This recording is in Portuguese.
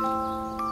Música